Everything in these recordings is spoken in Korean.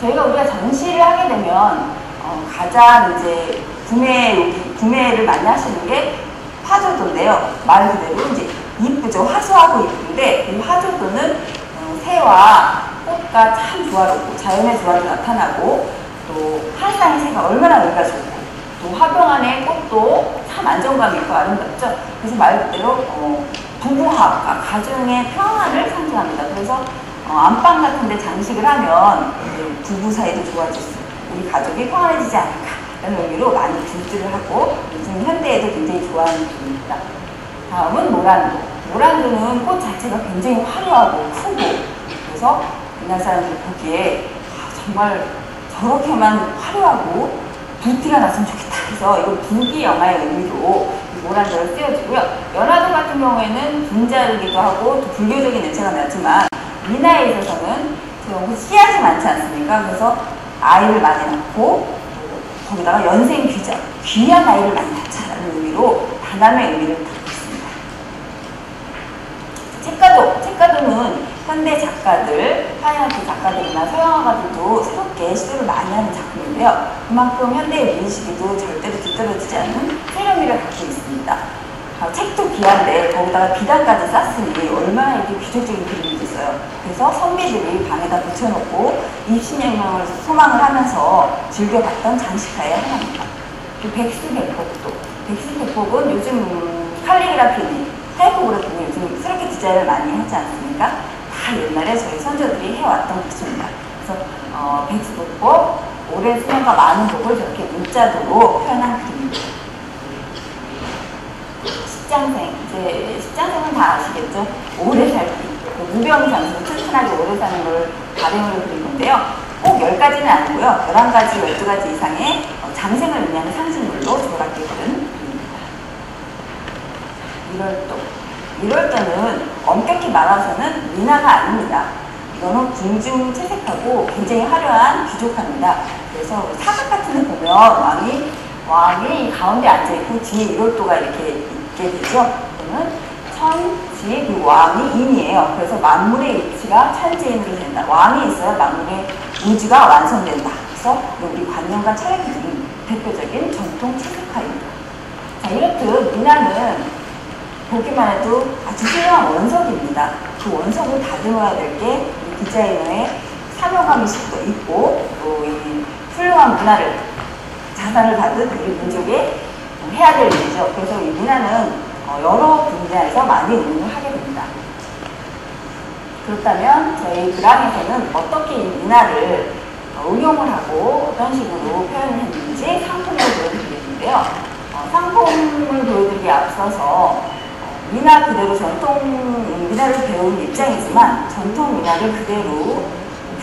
저희가 우리가 전시를 하게 되면 어, 가장 이제 구매 구매를 많이 하시는 게 화조도인데요. 말 그대로 이제 이쁘죠. 화사하고 이쁜데 이 화조도는 어, 새와 꽃과 참 조화롭고 자연의 조화도 나타나고 또 하늘상의 새가 얼마나 의미가 좋고 또 화병 안에 꽃도 참 안정감 있고 아름답죠. 그래서 말 그대로 어, 부부합, 가정의 평안을 상징합니다. 그래서 어, 안방 같은 데 장식을 하면 부부 사이도 좋아질 수 우리 가족이 평안해지지 않을까 라는 의미로 많이 굴들을 하고 요즘 현대에도 굉장히 좋아하는 분입니다. 다음은 모란도. 모란도는 꽃 자체가 굉장히 화려하고 크고 그래서 옛날 사람들 보기에 아, 정말 저렇게만 화려하고 부티가 났으면 좋겠다. 그래서 이건 부귀 영화의 의미로 모란도를 쓰여주고요. 연화도 같은 경우에는 분자르기도 하고 또 불교적인 냄새가 나지만 민화에 있어서는 씨앗이 많지 않습니까? 그래서 아이를 많이 낳고 거기다가 연생귀자, 귀한 아이를 많이 낳자라는 의미로 다남의 의미를 담고 있습니다. 책가도, 책가도는 현대 작가들, fine art 작가들이나 서양화가들도 새롭게 시도를 많이 하는 작품인데요. 그만큼 현대의 미의식에도 절대로 뒤떨어지지 않는 세련미를 갖고 있습니다. 아, 책도 귀한데 거기다가 비단까지 쌌으니 얼마나 이렇게 귀족적인 그림이겠어요. 그래서 선비들이 방에다 붙여놓고 입신양명을 소망을 하면서 즐겨봤던 장식가의 하나입니다. 백스백복도 백스백복은 요즘 칼리그라피니, 타이포그래피니 요즘 새롭게 디자인을 많이 하지 않습니까? 다 옛날에 저희 선조들이 해왔던 것입니다. 그래서 어, 백스백복, 오랜 수명과 많은 복을 저렇게 문자도로 표현한 그림입니다. 십장생, 이제 십장생은 다 아시겠죠? 오래 살기, 그 무병장수, 튼튼하게 오래 사는 걸 가령으로 그린 건데요. 꼭 10가지는 아니고요. 11가지, 12가지 이상의 어, 장생을 의미하는 상징물로 조각게 그린 그림입니다. 1월도. 1월도는 엄격히 말해서는 미나가 아닙니다. 이거는 궁중 채색하고 굉장히 화려한 귀족합니다. 그래서 사극 같은 데 보면 왕이 왕이 가운데 앉아있고 뒤에 1월도가 이렇게 있게 되죠. 그러면 천지 그 왕이 인이에요. 그래서 만물의 위치가 천지인으로 된다. 왕이 있어야 만물의 우주가 완성된다. 그래서 우리 관념과 드린 대표적인 전통 체색화입니다. 자, 이렇듯 미나는 보기만 해도 아주 훌륭한 원석입니다. 그 원석을 다듬어야 될 게 디자이너의 사명감이 있고 또 이 훌륭한 문화를 자산을 받은 우리 민족의 해야 될 일이죠. 그래서 이 문화는 어, 여러 분야에서 많이 응용을 하게 됩니다. 그렇다면 저희 그랑에서는 어떻게 이 문화를 응용을 하고 어떤 식으로 표현을 했는지 상품을 보여드리겠는데요. 어, 상품을 보여드리기 앞서서 미나 그대로 전통 미나를 배운 입장이지만 전통 미나를 그대로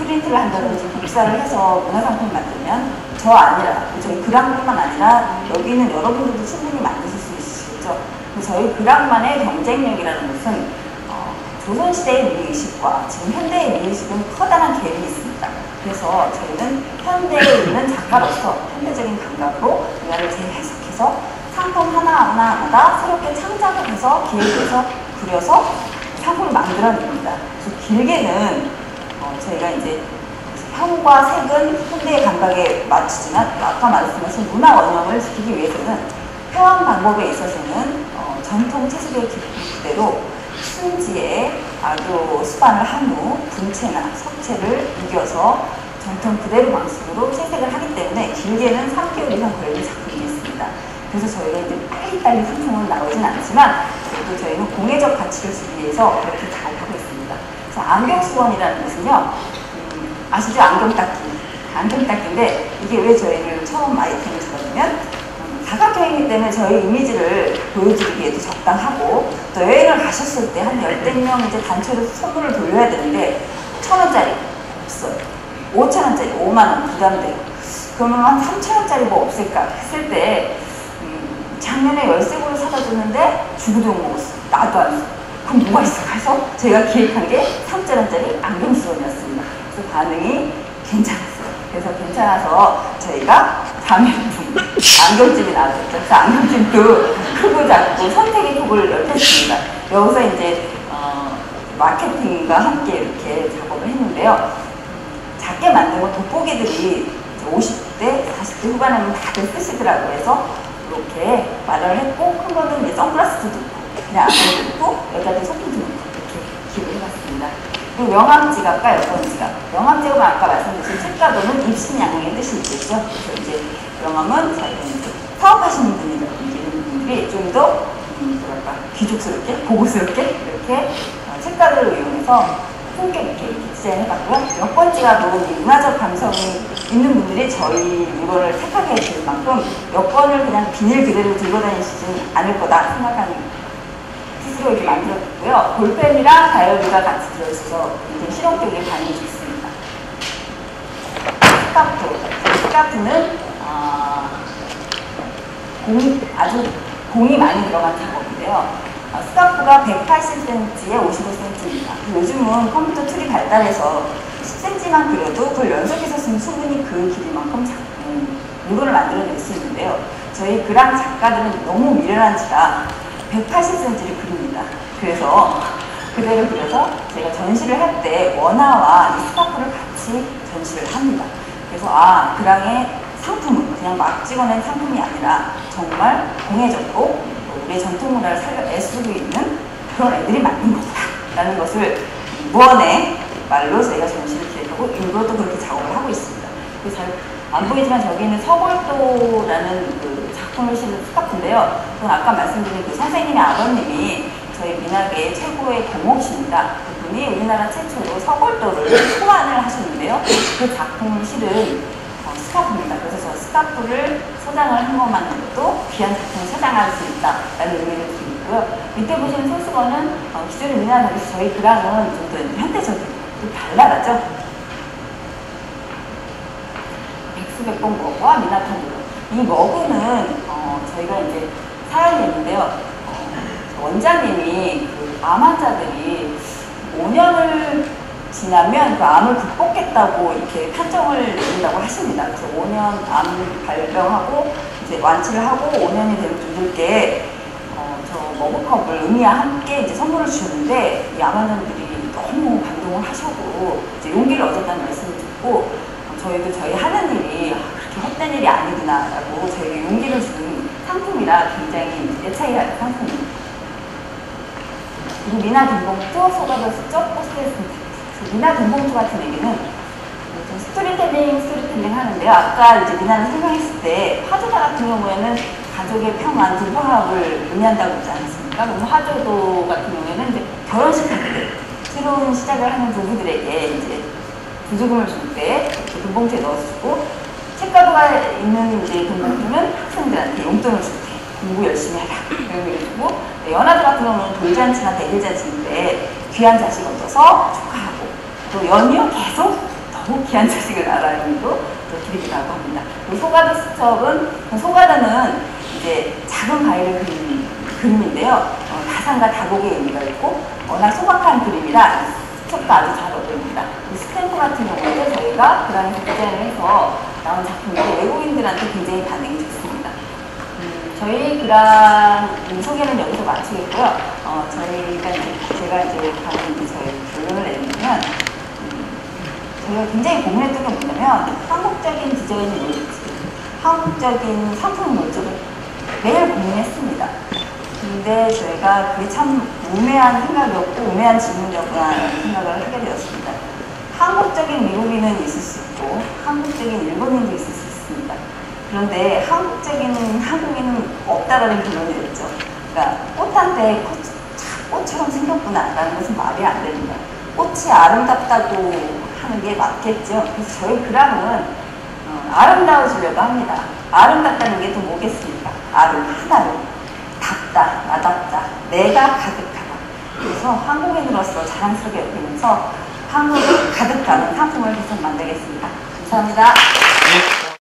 프린트를 한다든지 복사를 해서 문화상품 만들면 저 아니라 저희 그랑뿐만 아니라 여기 있는 여러분들도 충분히 만드실 수 있으시죠. 저희 그랑만의 경쟁력이라는 것은 어, 조선시대의 미의식과 지금 현대의 미의식은 커다란 갭이 있습니다. 그래서 저희는 현대에 있는 작가로서 현대적인 감각으로 이거를 재해석해서 상품 하나하나마다 새롭게 창작을 해서 기획해서 그려서 상품을 만들어냅니다. 길게는 어, 저희가 이제 형과 색은 현대의 감각에 맞추지만 아까 말씀하신 문화 원형을 지키기 위해서는 표현 방법에 있어서는 어, 전통 채색의 그대로 순지에 아주 수반을 한 후 분체나 석체를 이겨서 전통 그대로 방식으로 채색을 하기 때문에 길게는 3개월 이상 걸리는 작품이 있습니다. 그래서 저희가 이제 빨리빨리 상품은 나오진 않지만 그래도 저희는 공예적 가치를 주기 위해서 그렇게 잘. 그래서 안경 수건이라는 것은요, 음, 아시죠? 안경 닦기. 안경 닦기인데 이게 왜 저희를 처음 아이템을 잡았냐면 음, 사각형이기 때문에 저희 이미지를 보여드리기에도 적당하고 또 여행을 가셨을 때 한 열댓 명 이제 단체로 선물을 돌려야 되는데 천 원짜리 없어요. 오천 원짜리 5만 원 부담돼요. 그러면 한 3천 원짜리 뭐 없을까 했을 때 작년에 열쇠고를 사다 줬는데 주고도 못 먹었어. 나도 안 써. 그럼 뭐가 있을까 해서 제가 기획한 게 3짜리짜리 안경수건이었습니다. 그래서 반응이 괜찮았어요. 그래서 괜찮아서 저희가 자매품 안경집이 나왔었죠. 그래서 안경집도 크고 작고 선택의 폭을 넓혔습니다. 여기서 이제 어, 마케팅과 함께 이렇게 작업을 했는데요. 작게 만들고 돋보기들이 이제 50대, 40대 후반에는 다들 쓰시더라고요. 그래서 이렇게 마련을 했고 큰 거는 이제 선글라스도 넣고 여자들 소품도 넣고 이렇게 기부를 해봤습니다. 그리고 명함 지갑과 여권 지갑. 명함 지갑은 아까 말씀드린 책가도는 입신양양의 뜻이 있겠죠. 그래서 이제 명함은 저희가 이제 사업하시는 이런 분들이 좀더 음, 뭐랄까 귀족스럽게 고급스럽게 이렇게 어, 책가도를 이용해서 품격 있게 디자인해봤고요. 여권 지갑도 이 문화적 감성이 있는 분들이 저희 물건을 택하게 될 만큼 여권을 그냥 비닐 그대로 들고 다니시지 않을 거다 생각하는 스스로 이렇게 만들었고요. 볼펜이랑 다이어리가 같이 들어있어서 굉장히 실용적인 반응이 좋습니다. 스카프. 스카프는 아, 공, 아주 공이 많이 들어간 작업인데요. 아, 스카프가 180cm에 55cm입니다. 요즘은 컴퓨터 툴이 발달해서 10cm만 그려도 그걸 연속해서 쓰면 충분히 그 길이만큼 작, 음, 물건을 만들어낼 수 있는데요. 저희 그랑 작가들은 너무 미련한지라 180cm를 그립니다. 그래서 그대로 그려서 제가 전시를 할 때 원화와 이 스카프를 같이 전시를 합니다. 그래서 아 그랑의 상품은 그냥 막 찍어낸 상품이 아니라 정말 공예적으로 우리의 전통 문화를 살려 애쓰고 있는 그런 애들이 만든 거다 라는 것을 무언의 말로 저희가 전시를 기획하고 일부러도 그렇게 작업을 하고 있습니다. 그래서 잘 안 보이지만 저기 있는 서골도라는 그 작품을 실은 스카프인데요. 그건 아까 말씀드린 그 선생님의 아버님이 저희 민학의 최고의 공목십니다. 그분이 우리나라 최초로 서골도를 소환을 하셨는데요. 그 작품을 실은 어, 스카프입니다. 그래서 저 스카프를 소장을 한 것만으로도 귀한 작품을 소장할 수 있다라는 의미를 있고요. 밑에 보시는 소수건은 어, 기존의 다르 저희 그랑은 좀 더 현대적이고 좀 발랄하죠. 백수백번 머그와 미나탄. 이 머그는 어, 저희가 이제 사연이 있는데요. 어, 원장님이 그 암 환자들이 5년을 지나면 그 암을 극복했다고 이렇게 판정을 내린다고 하십니다. 그래서 5년 암 발병하고 이제 완치를 하고 5년이 된 분들께 어, 저 머그컵을 의미와 함께 이제 선물을 주는데 이 암 환자들이 너무 감동을 하셔고 이제 용기를 얻었다는 말씀을 듣고 어, 저희도 저희 하는 헛된 일이 아니구나라고 저희에게 용기를 주는 상품이라 굉장히 애착이 상품입니다. 그리고 민화 금봉투, 책가도 수첩, 포스트잇 민화 금봉투 같은 얘기는 좀 스토리텔링, 스토리텔링 하는데요. 아까 이제 민화를 설명했을 때 화조도 같은 경우에는 가족의 평안, 부부 화합을 의미한다고 그러지 않습니까? 그럼 화조도 같은 경우에는 이제 결혼식 할 때 새로운 시작을 하는 부부들에게 이제 부조금을 줄 때 이렇게 금봉투에 넣어주고 책가도가 있는 이제 금봉투는 학생들한테 용돈을 줄때 공부 열심히 하라 이런 걸 주고 연하들 같은 경우는 돌잔치나 대리잔치인데 귀한 자식 얻어서 축하하고 또 연이어 계속 너무 귀한 자식을 낳으라는 의미로 또 드리기도 하고 합니다. 소가드 수첩은 소가드는 이제 작은 가위를 그리는 그림인데요. 어, 가상과 다곡의 의미가 있고 워낙 소박한 그림이라 수첩도 아주 잘 어울립니다. 이 스탬프 같은 경우에도 저희가 그랑에서 디자인을 해서 나온 작품인데 외국인들한테 굉장히 반응이 좋습니다. 음, 저희 그랑 소개는 여기서 마치겠고요. 어, 저희가 이제 제가 이제 가는 저희 결론을 내리면 저희가 굉장히 고민했던 게 뭐냐면 한국적인 디자인 로직스, 한국적인 상품 로직을 매일 고민했습니다. 근데 저희가 그게 참 우매한 생각이었고 우매한 질문이었구나라는 생각을 하게 되었습니다. 한국적인 미국인은 있을 수 있고 한국적인 일본인도 있을 수 있습니다. 그런데 한국적인 한국인은 없다라는 결론이 됐죠. 그러니까 꽃한테 꽃, 꽃처럼 생겼구나라는 것은 말이 안 됩니다. 꽃이 아름답다고 하는 게 맞겠죠. 그래서 저희 그람은 어, 아름다워지려고 합니다. 아름답다는 게 또 뭐겠습니까? 아름 하나로 답다, 나답다, 내가 가득하다. 그래서 한국인으로서 자랑스럽게 여기면서 한국을 가득 담은 상품을 계속 만들겠습니다. 감사합니다. 네.